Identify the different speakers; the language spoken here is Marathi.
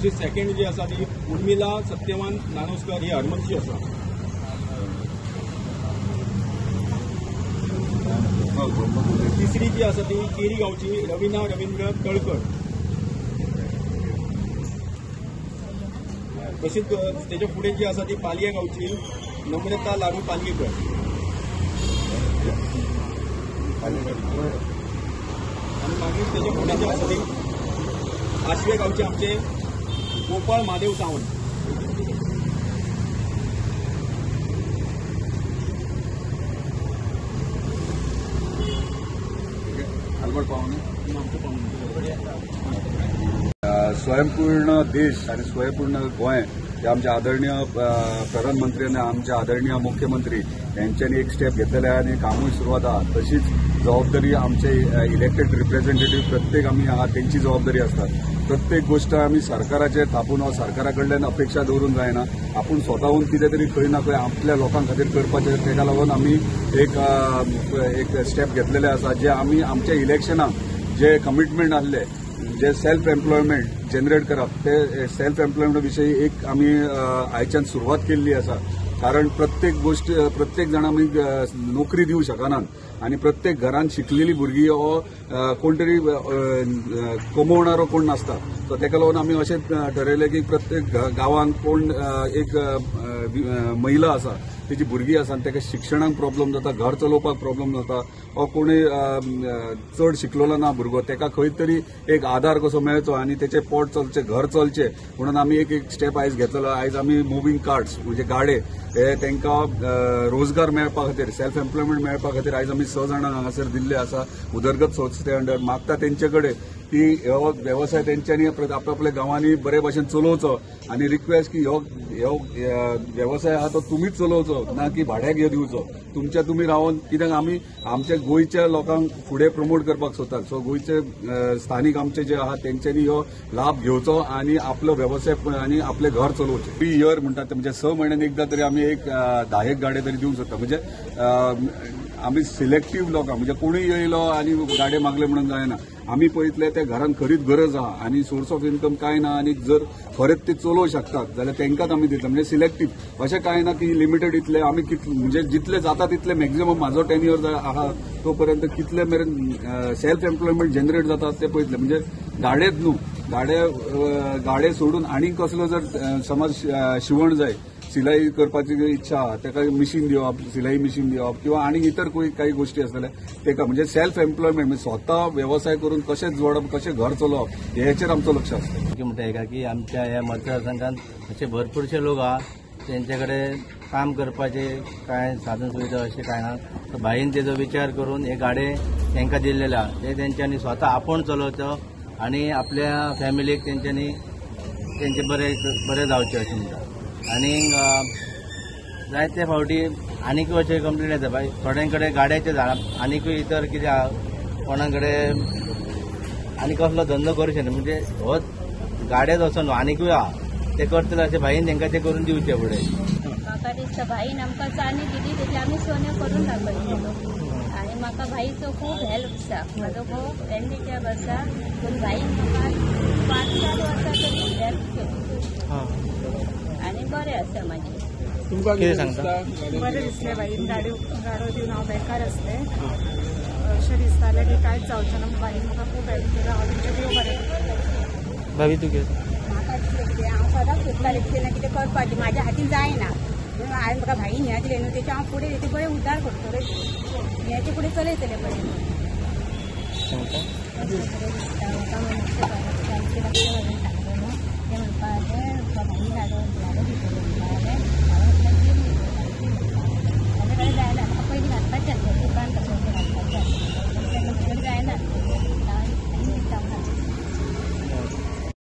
Speaker 1: तशी सेकंड जी आसा ती उर्मिला सत्यवान नानोस्कर ही हरमनची आसा तिसरी जी आसा ती केरी गांवची रविना रवींद्र तळकर. तशीच त्याच्या पुढे फुडें जी आसा ती पालये गांवची नम्रता लागू पालयेकर आणि मागीर त्याच्या फुडें जे आसा ती आशवे गांवचे आमचे गोपाळ महादेव सावंत.
Speaker 2: स्वयंपूर्ण देश आणि स्वयंपूर्ण गोंय हे आमचे आदरणीय प्रधानमंत्री आणि आमचे आदरणीय मुख्यमंत्री यांच्यानी एक स्टेप घेतलेले आहे आणि कामूय सुरुवात आहा. तशीच जबाबदारी आमचे इलेक्टेड रिप्रेझेंटेटिव्ह प्रत्येक आम्ही आहात त्यांची जबाबदारी असतात. प्रत्येक गोष्ट आम्ही सरकाराचेर थापून वा सरकारा कडल्यान अपेक्षा दवरूंक जायना आपूण स्वतःहून कितें तरी खंय ना खंय आपल्या लोकां खातीर करपाचें तेका लागून आमी एक एक स्टेप घेतलेले आसा जे आमी आमच्या इलेक्शनाक जे कमिटमेंट आसले जे सेल्फ एम्प्लॉयमेंट जनरेट करप ते सेल्फ एम्प्लॉयमेंट विशयी एक आमी आयच्यान सुरवात केल्ली आसा. कारण प्रत्येक गोष्ट प्रत्येक जाण आमी नोकरी दिवंक शकनात आनी प्रत्येक घरान शिकलेली भुरगीं हो कोण तरी अ, कमोवणारो कोण नासता. सो तेका लागून आमी अशें ठरयलें की प्रत्येक गांवांत कोण एक महिला आसा तेजी भुरगीं आसा आनी ताका शिक्षणाक प्रॉब्लम जाता घर चलोवपाक प्रॉब्लम जाता हो वा कोणूय चड शिकलेलो ना भुरगो ताका खंय तरी एक आधार कसो मेळचो आनी तेचें पोट चलचें घर चलचें. म्हणून आमी एक एक स्टेप आयज घेतलेलो आयज आमी मुवींग कार्ड्स म्हणजे गाडे हे तांकां रोजगार मेळपा खातीर सेल्फ एम्प्लॉयमेंट मेळपा खातीर आयज आमी स जाणांक हांगासर दिल्ले आसा. उदरगत संस्थे अंडर मागता तेंचे कडेन ती हो वेवसाय तेंच्यांनी आपल्या गांवांनी बरे भशेन चलोवचो. आनी रिक्वेस्ट की हो हो वेवसाय आहा तो तुमीच चलोवचो ना की भाड्याक हे दिवचो. तुमच्या तुमी रावन कित्याक आमी आमच्या गोंयच्या लोकांक फुडें प्रमोट करपाक सोदतात. सो गोंयचे स्थानीक आमचे जे आहात तेंच्यांनी हो लाभ घेवचो आनी आपलो वेवसाय प- आनी आपलें घर चलोवचें. पी इयर म्हणटात म्हणजे स म्हयन्यान एकदा तरी आमी एक धा एक गाडे तरी दिवंक सोदता म्हणजे आम्ही आमी सिलेक्टीव म्हणजे कोणी येयलो आनी गाडे मागले म्हणून जायना. आमी पळयतले त्या घरांत खरीच गरज आहा आनी सोर्स ऑफ इन्कम काय ना आनी जर खरेंच ते चलोवंक शकतात जाल्यार तेंकांच आमी दितले. म्हणजे सिलेक्टीव अशें काय ना की लिमिटेड इतले आमी कितले म्हणजे जितले जाता तितले मॅक्झिमम म्हाजो टेन इयर आहा तो पर्यंत कितले मेरेन सेल्फ एम्प्लॉयमेंट जनरेट जाता ते पळयतले म्हणजे गाडेच न्हू गाडे गाडे सोडून आनी कसलो जर समज शिवण जाय सिलाई करपाची इच्छा आहा तेका मिशीन दिवप सिलाई मिशीन दिवप किंवा आनी इतर काही गोष्टी आसतल्या ताका म्हणजे सेल्फ एम्प्लॉयमेंट म्हणजे स्वता व्यवसाय करून कशें जोडप कशें घर चलोवप हेचेर आमचो लक्ष आसता
Speaker 3: की म्हणटा का की आमच्या ह्या मतदारसंघात असे भरपूरशे लोक आहा त्यांच्याकडे काम करपाचे काय साधन सुविधा असे काय ना तर भाईन तेजो विचार करून हे गाडे त्यांना दिल्लेले आहा ते तेंच्यांनी स्वता आपूण चलोवचो आणि आपल्या फॅमिलीक तेंच्यांनी तेंचे बरे बरे जावचे अशें म्हणटा आनी जायते फावटी आनीकूय अशे कंप्लेन येता बाय थोड्यां कडेन गाड्याचे झाडां आनीकूय इतर कितें आहा कोणा कडेन आनी कसलो धंदो करूं शकना म्हणजे हो गाड्याच वचोन आनीकूय आहा ते करतले अशें भाईन तांकां ते करून दिवचे फुडें
Speaker 4: म्हाका दिसता भाईन आमकां चानी दिली तेजे आमी सोने करून दाखयतलो आनी म्हाका भाईचो खूब हेल्प आसा म्हाजो खूब हँडिकॅप आसा पूण भाईन म्हाका पांच चार वर्सां तरी हेल्प केली आनी बरें आसा म्हाजें?
Speaker 1: दिसता
Speaker 5: बरें दिसलें बाईन गाडी गाडो दिवन हांव बेकार आसलें अशें दिसतालें की कांयच जावचें ना? बाईन म्हाका खूब हेल्प केलो. हांव तेंचे देव बरें करतलें.
Speaker 3: भावी तूं कितें
Speaker 4: म्हाका हांव सदांच सोदतालें कितें ना कितें करपाचें. म्हाज्या हातीन जायना. म्हणून हांवें म्हाका भाईन हें दिलें न्हू तेचे हांव फुडें तेचे बरें उद्धार करतलें हेचे फुडें चलयतलें बरें
Speaker 3: सांगता
Speaker 4: म्हाका मनशां बाबा तांचे लक्ष घालून सांगलें न्हू ते म्हणपाक लागले भाईन हाडो